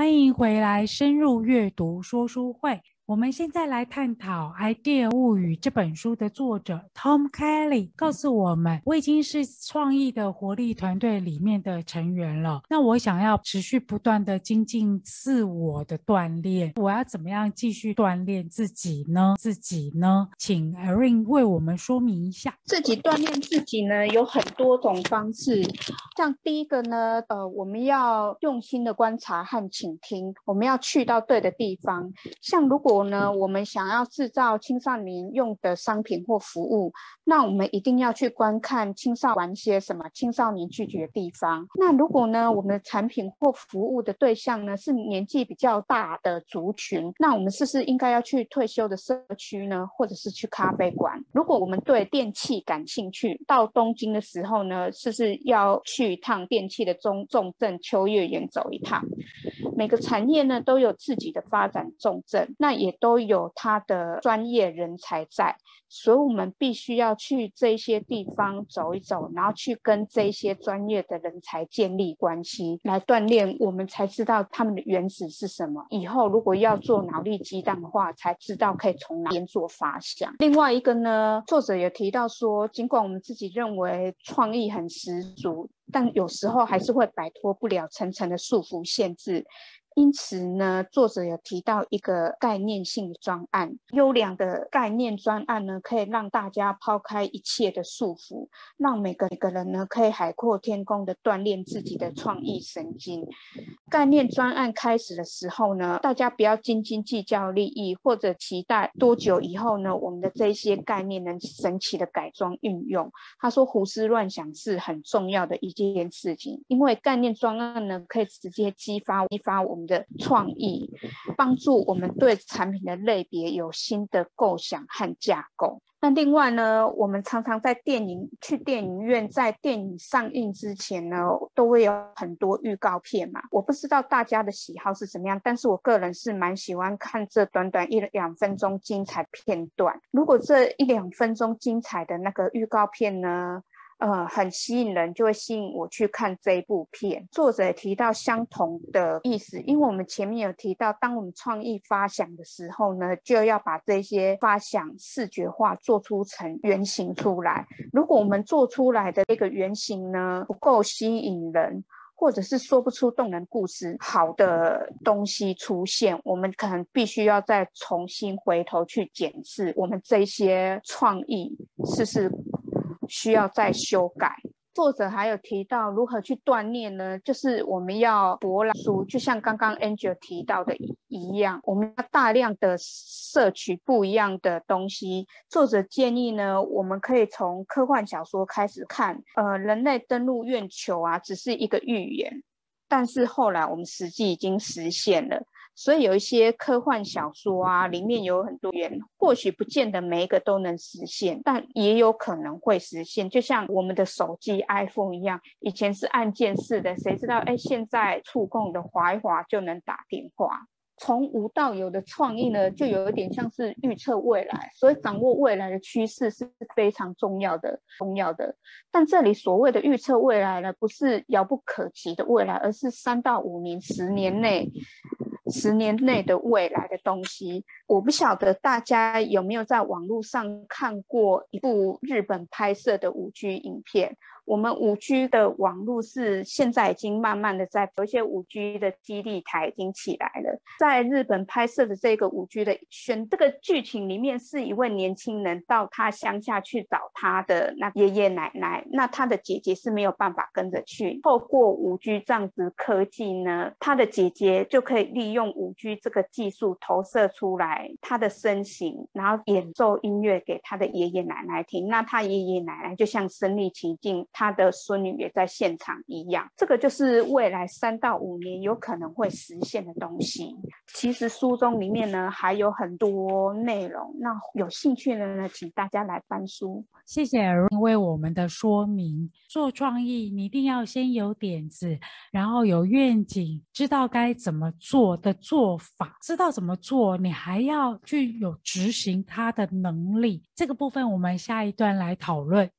欢迎回来，深入阅读说书会。我们现在来探讨《idea 物语》这本书的作者 Tom Kelly 告诉我们，我已经是创意的活力团队里面的成员了。那我想要持续不断的精进自我的锻炼，我要怎么样继续锻炼自己呢？自己呢？请 Erin 为我们说明一下。自己锻炼自己呢，有很多种方式。像第一个呢，呃，我们要用心的观察和倾听，我们要去到对的地方。像如果呢，我们想要制造青少年用的商品或服务，那我们一定要去观看青少年玩些什么，青少年聚集的地方。那如果呢，我们的产品或服务的对象呢是年纪比较大的族群，那我们是不是应该要去退休的社区呢，或者是去咖啡馆？如果我们对电器感兴趣，到东京的时候呢，是不是要去一趟电器的中重镇秋叶原走一趟？每个产业呢都有自己的发展重镇，那也都有它的专业人才在，所以我们必须要去这些地方走一走，然后去跟这些专业的人才建立关系，来锻炼我们才知道他们的原始是什么。以后如果要做脑力激荡的话，才知道可以从哪边做发想。另外一个呢，作者也提到说，尽管我们自己认为创意很十足。但有时候还是会摆脱不了层层的束缚限制。因此呢，作者有提到一个概念性的专案，优良的概念专案呢，可以让大家抛开一切的束缚，让每个一个人呢，可以海阔天空的锻炼自己的创意神经。概念专案开始的时候呢，大家不要斤斤计较利益，或者期待多久以后呢，我们的这些概念能神奇的改装运用。他说，胡思乱想是很重要的一件事情，因为概念专案呢，可以直接激发激发我们。的创意，帮助我们对产品的类别有新的构想和架构。那另外呢，我们常常在电影去电影院，在电影上映之前呢，都会有很多预告片嘛。我不知道大家的喜好是怎么样，但是我个人是蛮喜欢看这短短一两分钟精彩片段。如果这一两分钟精彩的那个预告片呢？呃，很吸引人，就会吸引我去看这一部片。作者提到相同的意思，因为我们前面有提到，当我们创意发想的时候呢，就要把这些发想视觉化，做出成原型出来。如果我们做出来的这个原型呢不够吸引人，或者是说不出动人故事，好的东西出现，我们可能必须要再重新回头去检视我们这些创意是是。需要再修改。作者还有提到如何去锻炼呢？就是我们要博览书，就像刚刚 Angel 提到的一样，我们要大量的摄取不一样的东西。作者建议呢，我们可以从科幻小说开始看。呃，人类登陆月球啊，只是一个预言，但是后来我们实际已经实现了。所以有一些科幻小说啊，里面有很多元，或许不见得每一个都能实现，但也有可能会实现。就像我们的手机 iPhone 一样，以前是按键式的，谁知道？哎，现在触控的滑一滑就能打电话。从无到有的创意呢，就有一点像是预测未来，所以掌握未来的趋势是非常重要的，重要的。但这里所谓的预测未来呢，不是遥不可及的未来，而是三到五年、十年内。十年内的未来的东西，我不晓得大家有没有在网络上看过一部日本拍摄的五 G 影片。我们五 G 的网络是现在已经慢慢的在有一些五 G 的基地台已经起来了。在日本拍摄的这个五 G 的选这个剧情里面，是一位年轻人到他乡下去找他的那爷爷奶奶，那他的姐姐是没有办法跟着去。透过五 G 这样子科技呢，他的姐姐就可以利用五 G 这个技术投射出来他的身形，然后演奏音乐给他的爷爷奶奶听。那他爷爷奶奶就像身临其境。他的孙女也在现场一样，这个就是未来三到五年有可能会实现的东西。其实书中里面呢还有很多内容，那有兴趣的呢，请大家来翻书。谢谢为我们的说明。做创意，你一定要先有点子，然后有愿景，知道该怎么做的做法，知道怎么做，你还要具有执行它的能力。这个部分我们下一段来讨论。